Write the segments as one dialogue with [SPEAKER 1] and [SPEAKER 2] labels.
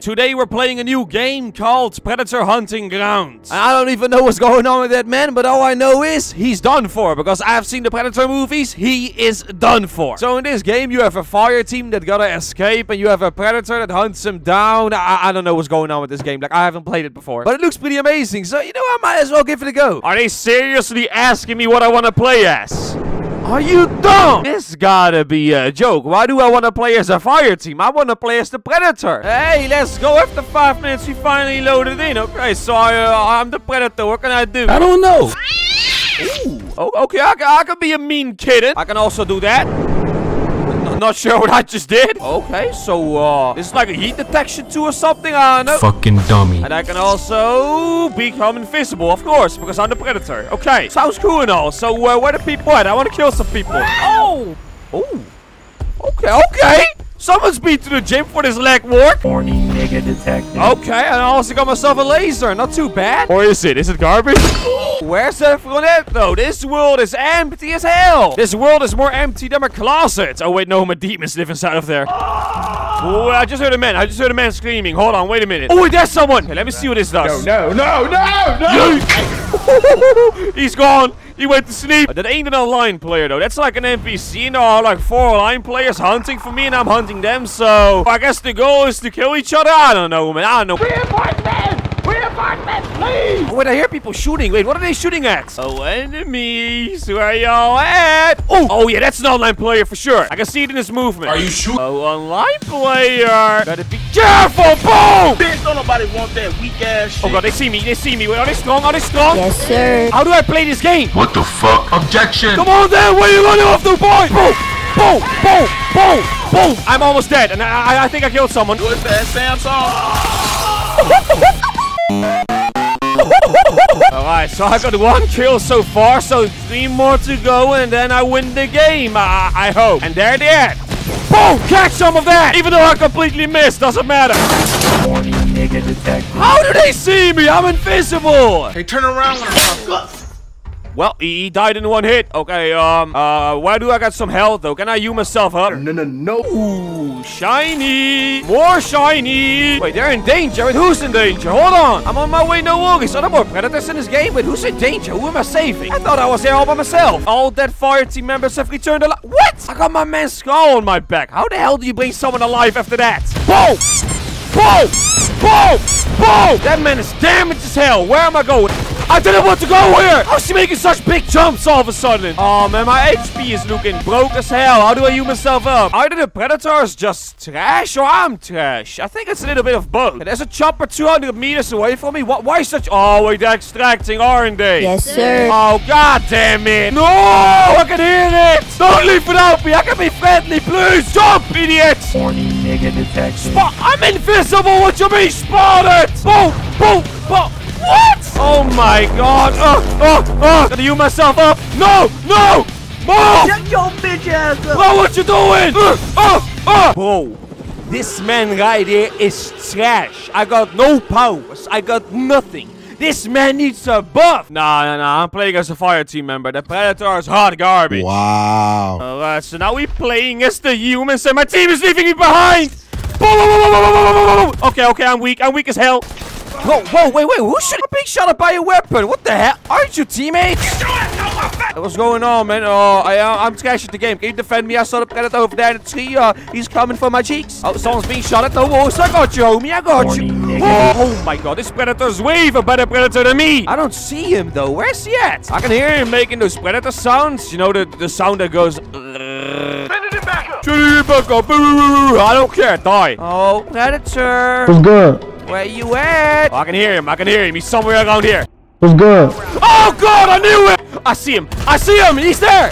[SPEAKER 1] Today we're playing a new game called Predator Hunting Grounds. I don't even know what's going on with that man, but all I know is he's done for because I've seen the Predator movies. He is done for. So in this game, you have a fire team that gotta escape, and you have a Predator that hunts him down. I, I don't know what's going on with this game. Like I haven't played it before, but it looks pretty amazing. So you know, I might as well give it a go. Are they seriously asking me what I want to play as? Are you dumb? This gotta be a joke. Why do I want to play as a fire team? I want to play as the Predator. Hey, let's go. After five minutes, we finally loaded in. Okay, so I, uh, I'm the Predator. What can I do?
[SPEAKER 2] I don't know.
[SPEAKER 1] Ooh. Oh, okay, I, I can be a mean kitten. I can also do that. N- not sure what I just did. Okay, so, uh, this is like a heat detection too or something. I don't know.
[SPEAKER 2] Fucking dummy.
[SPEAKER 1] And I can also become invisible, of course, because I'm the predator. Okay, sounds cool and all. So, uh, where the people at? I want to kill some people. Oh! Oh! Okay, okay! Someone's been to the gym for this leg work.
[SPEAKER 3] Horny nigga detective.
[SPEAKER 1] Okay, and I also got myself a laser. Not too bad. Or is it? Is it garbage? Where's everyone at, though? This world is empty as hell. This world is more empty than my closet. Oh, wait, no, my demons live inside of there. Oh, I just heard a man. I just heard a man screaming. Hold on, wait a minute. Oh, wait, there's someone. Okay, let me see what this does.
[SPEAKER 3] No, no, no, no!
[SPEAKER 1] He's gone. He went to sleep. That ain't an online player, though. That's like an NPC, and there are like four online players hunting for me, and I'm hunting them, so... I guess the goal is to kill each other? I don't know, man. I don't know.
[SPEAKER 3] Reinforcements! Reinforcements, please!
[SPEAKER 1] Oh, wait, I hear people shooting. Wait, what are they shooting at? Oh, enemies. Where y'all at? Oh, oh, yeah, that's an online player for sure. I can see it in his movement.
[SPEAKER 2] Are you sure?
[SPEAKER 1] Oh, online player. Gotta be careful. Boom!
[SPEAKER 3] Bitch, don't nobody want that weak ass shit.
[SPEAKER 1] Oh, God, they see me. They see me. Wait, are they strong? Are they strong?
[SPEAKER 4] Yes, sir.
[SPEAKER 1] How do I play this game?
[SPEAKER 2] What the fuck? Objection!
[SPEAKER 1] Come on, then. Where you running off to, boy? Boom! Boom! Boom! Boom! Boom! I'm almost dead, and I, I, I think I killed someone.
[SPEAKER 3] What's that, Samsung?
[SPEAKER 1] Alright, so I got one kill so far, so three more to go, and then I win the game, I, I hope. And there it is. are. Boom! Catch some of that! Even though I completely missed, doesn't matter.
[SPEAKER 3] Horny nigga detected.
[SPEAKER 1] How do they see me? I'm invisible!
[SPEAKER 3] Hey, turn around when I'm talking.
[SPEAKER 1] Well, he, died in one hit. Okay, um, uh, why do I got some health, though? Can I use myself up?
[SPEAKER 3] No, no, no.
[SPEAKER 1] Ooh, shiny! More shiny! Wait, they're in danger. Wait, who's in danger? Hold on! I'm on my way no worries. Are there more predators in this game? Wait, who's in danger? Who am I saving? I thought I was here all by myself. All dead fire team members have returned alive. What? I got my man's skull on my back. How the hell do you bring someone alive after that? Boom! Boom! Boom! Boom! That man is damaged as hell. Where am I going? I didn't want to go here! How's she making such big jumps all of a sudden? Oh man, my HP is looking broke as hell. How do I heal myself up? Either the predators just trash or I'm trash. I think it's a little bit of both. And there's a chopper 200 meters away from me. What? Why such? Oh, wait, they're extracting, aren't they?
[SPEAKER 4] Yes, sir.
[SPEAKER 1] Oh, god damn it. No, I can hear it. Don't leave without me. I can be friendly, please. Jump, idiot.
[SPEAKER 3] Horny nigga detected.
[SPEAKER 1] Spot. I'm invisible. What you mean spotted? Boom, boom, boom. What? Oh my god! Oh, oh, oh! Gotta heal myself up! No! No! Mo!
[SPEAKER 3] Shut your bitch ass up!
[SPEAKER 1] What you doing? Uh, uh, uh. Oh, oh, oh. Bro, this man right here is trash. I got no powers. I got nothing. This man needs a buff. Nah, nah, nah. I'm playing as a fire team member. The Predator is hot garbage.
[SPEAKER 2] Wow.
[SPEAKER 1] Alright, so now we're playing as the humans and my team is leaving me behind. Okay, okay, I'm weak. I'm weak as hell. Whoa, whoa, wait, wait. Who should being shot at by a weapon? What the hell? Aren't you teammates? What's going on, man? Oh, I, uh, I'm crashing the game. Can you defend me? I saw the predator over there in the tree. Uh, he's coming for my cheeks. Oh, someone's being shot at the walls. I got you, homie. I got you. Oh, oh my god, this predator's way a better predator than me. I don't see him, though. Where's he at? I can hear him making those predator sounds. You know, the, the sound that goes...
[SPEAKER 3] Send it back up!
[SPEAKER 1] Send it back up. I don't care. Die. Oh, predator.
[SPEAKER 5] What's good?
[SPEAKER 1] Where you at? Oh, I can hear him. I can hear him. He's somewhere around here.
[SPEAKER 5] What's good?
[SPEAKER 1] Oh god, I knew it! I see him. I see him. He's there.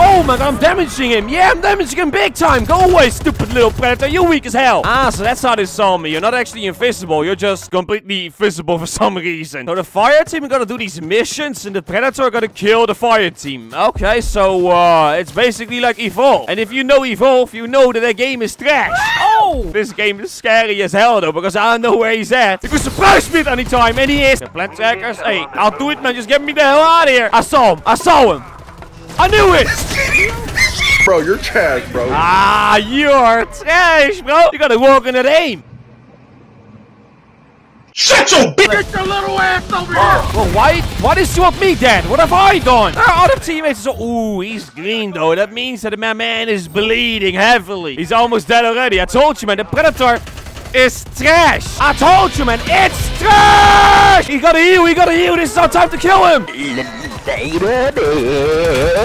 [SPEAKER 1] Oh my god, I'm damaging him. Yeah, I'm damaging him big time. Go away, stupid little predator. You're weak as hell. Ah, so that's how they saw me. You're not actually invisible. You're just completely visible for some reason. So the fire team are gonna do these missions and the predator are gonna kill the fire team. Okay, so uh, it's basically like Evolve. And if you know Evolve, you know that that game is trash. Oh! This game is scary as hell though, because I don't know where he's at. He could surprise me at any time, and he is. The plant trackers, hey, I'll do it, man. Just get me the hell out of here. I saw him. I saw him. I knew it!
[SPEAKER 4] Bro, you're trash, bro.
[SPEAKER 1] Ah, you're trash, bro. You gotta walk in that aim.
[SPEAKER 2] Shut your bitch!
[SPEAKER 3] Get your little ass over here!
[SPEAKER 1] Well, why? Why does you want me dead? What have I done? Our other teammates are so. Ooh, he's green though. That means that my man is bleeding heavily. He's almost dead already. I told you, man. The predator is trash. I told you, man. It's trash. He gotta heal. He gotta heal. This is our time to kill him.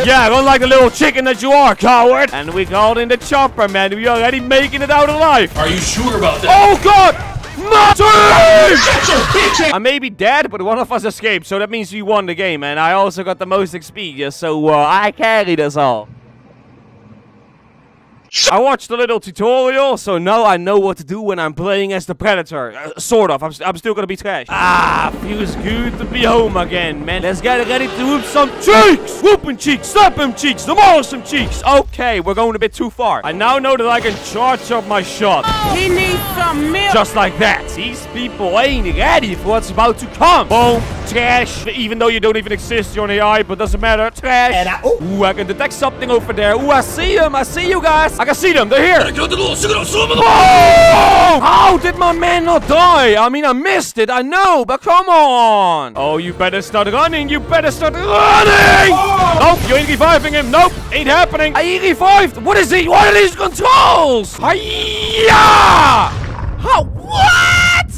[SPEAKER 1] Yeah, run like the little chicken that you are, coward. And we called in the chopper, man. We already making it out alive.
[SPEAKER 2] Are you sure about that?
[SPEAKER 1] Oh God! Martin!
[SPEAKER 2] Shut your bitch!
[SPEAKER 1] I may be dead, but one of us escaped, so that means we won the game, and I also got the most XP, yeah, so uh, I carried us all. I watched a little tutorial, so now I know what to do when I'm playing as the Predator. Uh, sort of. I'm, st I'm still gonna be trash. Ah, feels good to be home again, man. Let's get ready to whoop some cheeks! Whooping cheeks, slapping cheeks, demolish some cheeks. Okay, we're going a bit too far. I now know that I can charge up my shot.
[SPEAKER 5] He needs some milk.
[SPEAKER 1] Just like that. These people ain't ready for what's about to come. Boom. Trash. Even though you don't even exist, you're an AI, but doesn't matter. Trash.
[SPEAKER 3] And I- oh.
[SPEAKER 1] Ooh, I can detect something over there. Ooh, I see him. I see you guys. I can see them. They're here. Boom! How did my man not die? I mean, I missed it. I know, but come on. Oh, you better start running. You better start running. Nope, you ain't reviving him. Nope, ain't happening. I revived. What is he? What are these controls? Hiya! How? What?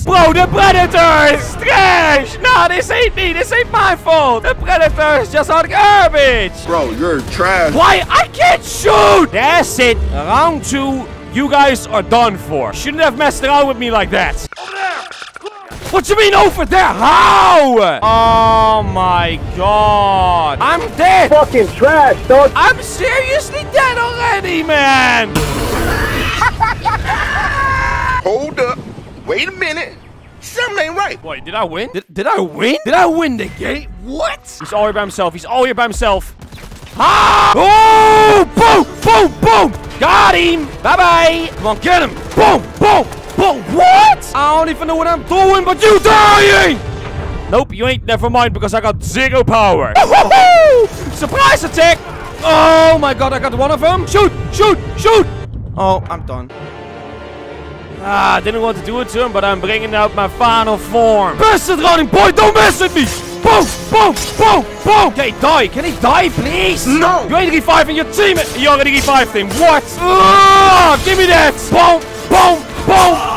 [SPEAKER 1] Bro, the Predator is trash! No, this ain't me. This ain't my fault. The Predator is just hot garbage.
[SPEAKER 4] Bro, you're trash.
[SPEAKER 1] Why? I can't shoot! That's it. Round two. You guys are done for. Shouldn't have messed around with me like that. What you mean over there? How? Oh my god. I'm dead.
[SPEAKER 3] Fucking trash, dog.
[SPEAKER 1] I'm seriously dead already, man.
[SPEAKER 4] Hold up. Wait a minute. Something ain't right.
[SPEAKER 1] Wait, did I win? Did, did I win? Did I win the game? What? He's all here by himself. He's all here by himself. Ah! Oh! Boom! Boom! Boom! Got him! Bye-bye! Come on, get him! Boom! Boom! Boom! What? I don't even know what I'm doing, but you dying! Nope, you ain't. Never mind, because I got zero power. Surprise attack! Oh my god, I got one of them. Shoot! Shoot! Shoot! Oh, I'm done. Ah, I didn't want to do it to him, but I'm bringing out my final form. Bastard running boy, don't mess with me! Boom! Boom! Boom! Boom! Okay, die. Can he die, please?
[SPEAKER 4] No.
[SPEAKER 1] You ain't reviving your teammate. You already revived him. What? Ah, give me that. Boom! Boom! Boom!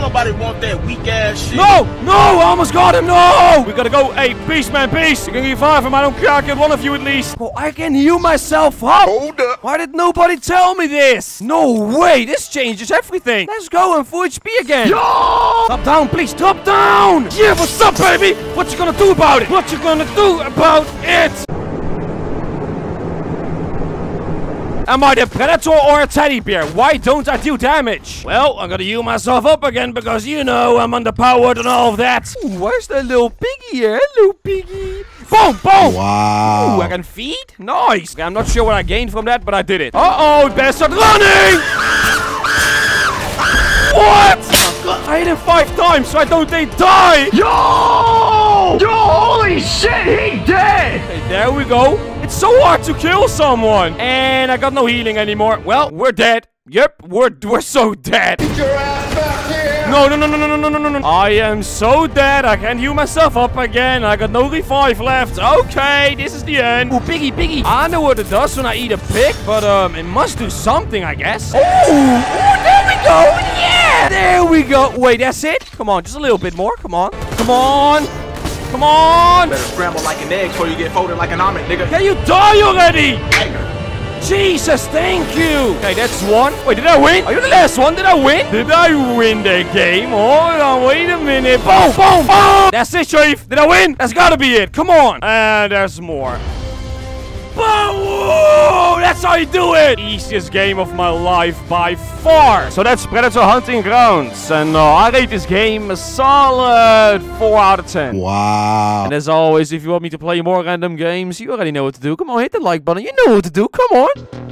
[SPEAKER 3] Bitch, don't nobody want that weak ass shit.
[SPEAKER 1] No! No! I almost got him! No! We gotta go. Hey, peace, man, peace. You can revive him. I don't care. I get one of you at least. Oh, I can heal myself up.
[SPEAKER 4] Hold up.
[SPEAKER 1] Why did nobody tell me this? No way! This changes everything! Let's go and full HP again! Yo! Drop down, please! Drop down! Yeah, what's up, baby? What you gonna do about it? What you gonna do about it? Am I the predator or a teddy bear? Why don't I do damage? Well, I'm gonna heal myself up again because you know I'm underpowered and all of that. Ooh, where's the little piggy here? Hello, piggy. Boom, boom!
[SPEAKER 2] Wow.
[SPEAKER 1] Ooh, I can feed? Nice! Okay, I'm not sure what I gained from that, but I did it. Uh-oh, we better start running! what? I hit him five times, so I don't they die!
[SPEAKER 3] Yo! Yo, holy shit, he dead!
[SPEAKER 1] Okay, there we go. It's so hard to kill someone. And I got no healing anymore. Well, we're dead. Yep, we're we're so dead.
[SPEAKER 4] Your ass back here.
[SPEAKER 1] No, no, no, no, no, no, no, no, no. I am so dead. I can't heal myself up again. I got no revive left. Okay, this is the end. Ooh, piggy, piggy. I know what it does when I eat a pig, but um, it must do something, I guess. Oh, ooh, there we go. Yeah, there we go. Wait, that's it? Come on, just a little bit more. Come on. Come on. Come on.
[SPEAKER 3] Better scramble like an egg before you get folded like an omelet, nigga.
[SPEAKER 1] Can you die already? Jesus, thank you. Okay, that's one. Wait, did I win? Are you the last one? Did I win? Did I win the game? Hold on, wait a minute. Boom, boom, boom. That's it, Chief. Did I win? That's gotta be it. Come on. And there's more. Boom! That's how you do it! Easiest game of my life by far. So that's Predator Hunting Grounds. And uh, I rate this game a solid 4 out of 10.
[SPEAKER 2] Wow.
[SPEAKER 1] And as always, if you want me to play more random games, you already know what to do. Come on, hit the like button. You know what to do. Come on.